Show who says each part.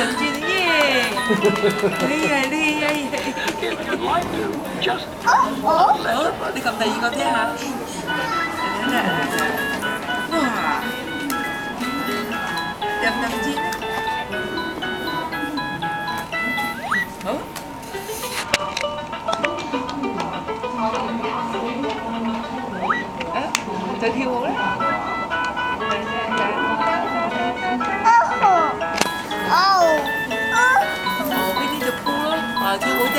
Speaker 1: lần chia nữa nhé đi rồi đi. Rồi ủa đi cầm tay gì con thế hả? Wow đầm đầm chi? Ủa? Ơ, tôi thiêu ủa